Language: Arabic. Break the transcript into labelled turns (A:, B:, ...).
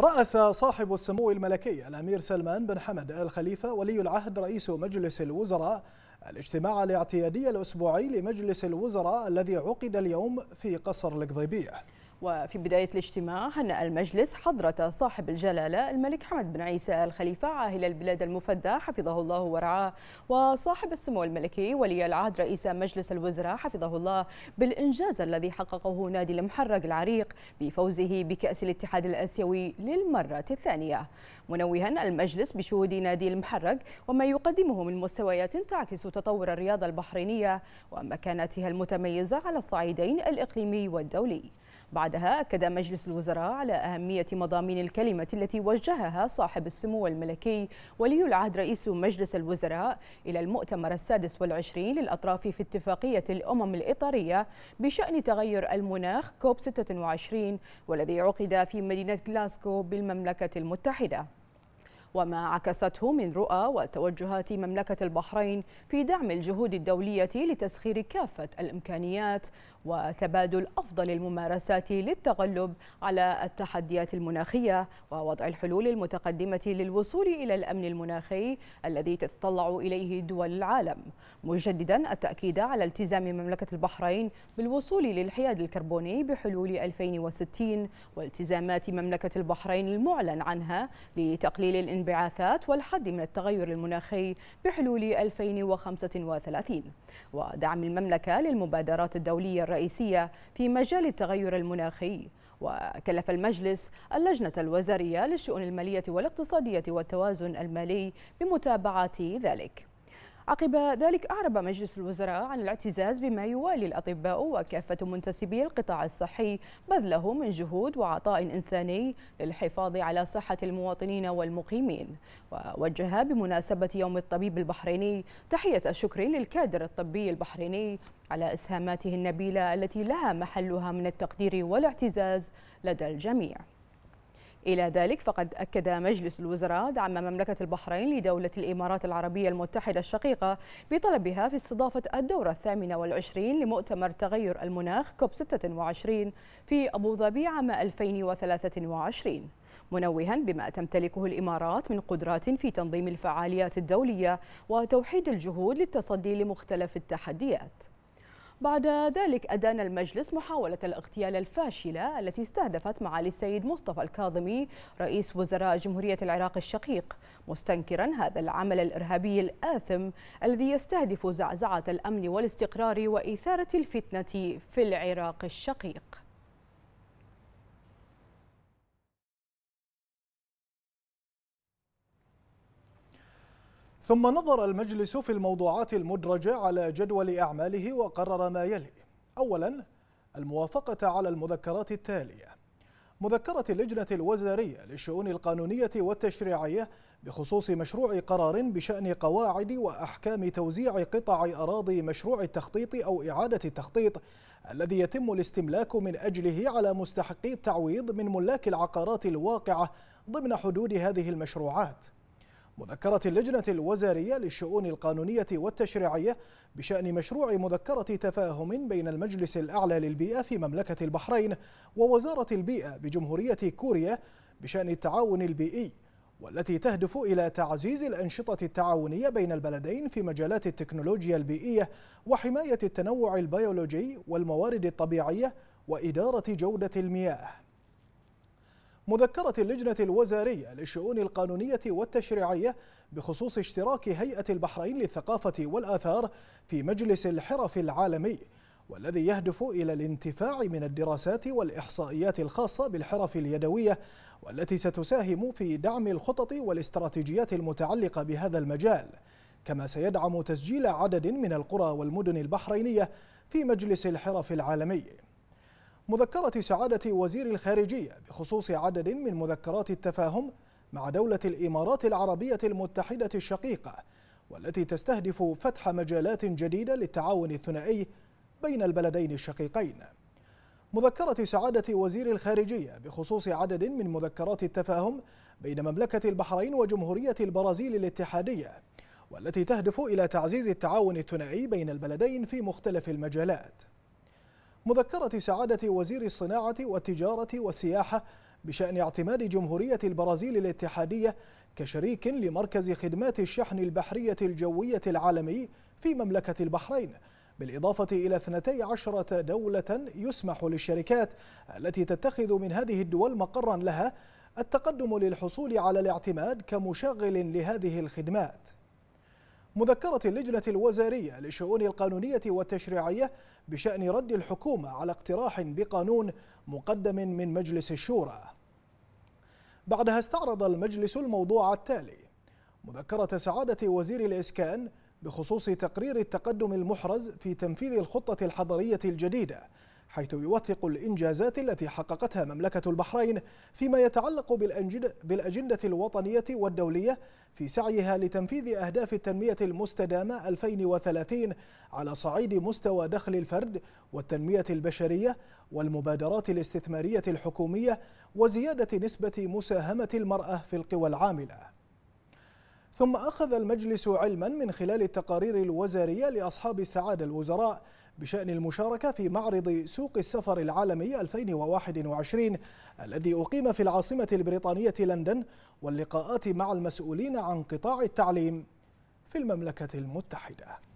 A: رأس صاحب السمو الملكي الأمير سلمان بن حمد آل خليفة ولي العهد رئيس مجلس الوزراء. الاجتماع الاعتيادي الأسبوعي لمجلس الوزراء الذي عقد اليوم في قصر القضيبية
B: وفي بداية الاجتماع هنأ المجلس حضرة صاحب الجلالة الملك حمد بن عيسى الخليفة عاهل البلاد المفدى حفظه الله ورعاه وصاحب السمو الملكي ولي العهد رئيس مجلس الوزراء حفظه الله بالإنجاز الذي حققه نادي المحرق العريق بفوزه بكأس الاتحاد الآسيوي للمرة الثانية. منوها المجلس بشهود نادي المحرق وما يقدمه من مستويات تعكس تطور الرياضة البحرينية ومكانتها المتميزة على الصعيدين الإقليمي والدولي. بعدها أكد مجلس الوزراء على أهمية مضامين الكلمة التي وجهها صاحب السمو الملكي ولي العهد رئيس مجلس الوزراء إلى المؤتمر السادس والعشرين للأطراف في اتفاقية الأمم الإطارية بشأن تغير المناخ كوب 26 والذي عقد في مدينة غلاسكو بالمملكة المتحدة. وما عكسته من رؤى وتوجهات مملكة البحرين في دعم الجهود الدولية لتسخير كافة الإمكانيات وتبادل أفضل الممارسات للتغلب على التحديات المناخية ووضع الحلول المتقدمة للوصول إلى الأمن المناخي الذي تتطلع إليه دول العالم. مجددا التأكيد على التزام مملكة البحرين بالوصول للحياد الكربوني بحلول 2060 والتزامات مملكة البحرين المعلن عنها لتقليل الانبعاثات والحد من التغير المناخي بحلول 2035 ودعم المملكة للمبادرات الدولية الرئيسية في مجال التغير المناخي. وكلف المجلس اللجنة الوزارية للشؤون المالية والاقتصادية والتوازن المالي بمتابعة ذلك. عقب ذلك أعرب مجلس الوزراء عن الاعتزاز بما يوالي الأطباء وكافة منتسبي القطاع الصحي بذله من جهود وعطاء إنساني للحفاظ على صحة المواطنين والمقيمين. ووجه بمناسبة يوم الطبيب البحريني تحية الشكر للكادر الطبي البحريني على إسهاماته النبيلة التي لها محلها من التقدير والاعتزاز لدى الجميع. إلى ذلك فقد أكد مجلس الوزراء دعم مملكة البحرين لدولة الإمارات العربية المتحدة الشقيقة بطلبها في استضافة الدورة الثامنة والعشرين لمؤتمر تغير المناخ كوب 26 في أبو ظبي عام 2023 منوها بما تمتلكه الإمارات من قدرات في تنظيم الفعاليات الدولية وتوحيد الجهود للتصدي لمختلف التحديات. بعد ذلك أدان المجلس محاولة الاغتيال الفاشلة التي استهدفت معالي السيد مصطفى الكاظمي رئيس وزراء جمهورية العراق الشقيق مستنكرا هذا العمل الإرهابي الآثم الذي يستهدف زعزعة الأمن والاستقرار وإثارة الفتنة في العراق الشقيق.
A: ثم نظر المجلس في الموضوعات المدرجة على جدول أعماله وقرر ما يلي. أولا الموافقة على المذكرات التالية. مذكرة اللجنة الوزارية للشؤون القانونية والتشريعية بخصوص مشروع قرار بشأن قواعد وأحكام توزيع قطع أراضي مشروع التخطيط أو إعادة التخطيط الذي يتم الاستملاك من أجله على مستحقي التعويض من ملاك العقارات الواقعة ضمن حدود هذه المشروعات. مذكرة اللجنة الوزارية للشؤون القانونية والتشريعية بشأن مشروع مذكرة تفاهم بين المجلس الأعلى للبيئة في مملكة البحرين ووزارة البيئة بجمهورية كوريا بشأن التعاون البيئي والتي تهدف إلى تعزيز الأنشطة التعاونية بين البلدين في مجالات التكنولوجيا البيئية وحماية التنوع البيولوجي والموارد الطبيعية وإدارة جودة المياه. مذكرة اللجنة الوزارية للشؤون القانونية والتشريعية بخصوص اشتراك هيئة البحرين للثقافة والآثار في مجلس الحرف العالمي والذي يهدف إلى الانتفاع من الدراسات والإحصائيات الخاصة بالحرف اليدوية والتي ستساهم في دعم الخطط والاستراتيجيات المتعلقة بهذا المجال. كما سيدعم تسجيل عدد من القرى والمدن البحرينية في مجلس الحرف العالمي. مذكرة سعادة وزير الخارجية بخصوص عدد من مذكرات التفاهم مع دولة الإمارات العربية المتحدة الشقيقة والتي تستهدف فتح مجالات جديدة للتعاون الثنائي بين البلدين الشقيقين. مذكرة سعادة وزير الخارجية بخصوص عدد من مذكرات التفاهم بين مملكة البحرين وجمهورية البرازيل الاتحادية والتي تهدف إلى تعزيز التعاون الثنائي بين البلدين في مختلف المجالات. مذكرة سعادة وزير الصناعة والتجارة والسياحة بشأن اعتماد جمهورية البرازيل الاتحادية كشريك لمركز خدمات الشحن البحرية الجوية العالمي في مملكة البحرين بالإضافة إلى 12 دولة يسمح للشركات التي تتخذ من هذه الدول مقرا لها التقدم للحصول على الاعتماد كمشغل لهذه الخدمات. مذكرة اللجنة الوزارية للشؤون القانونية والتشريعية بشأن رد الحكومة على اقتراح بقانون مقدم من مجلس الشورى. بعدها استعرض المجلس الموضوع التالي مذكرة سعادة وزير الإسكان بخصوص تقرير التقدم المحرز في تنفيذ الخطة الحضرية الجديدة حيث يوثق الإنجازات التي حققتها مملكة البحرين فيما يتعلق بالأجندة الوطنية والدولية في سعيها لتنفيذ أهداف التنمية المستدامة 2030 على صعيد مستوى دخل الفرد والتنمية البشرية والمبادرات الاستثمارية الحكومية وزيادة نسبة مساهمة المرأة في القوى العاملة. ثم أخذ المجلس علما من خلال التقارير الوزارية لأصحاب السعادة الوزراء بشأن المشاركة في معرض سوق السفر العالمي 2021 الذي أقيم في العاصمة البريطانية لندن واللقاءات مع المسؤولين عن قطاع التعليم في المملكة المتحدة.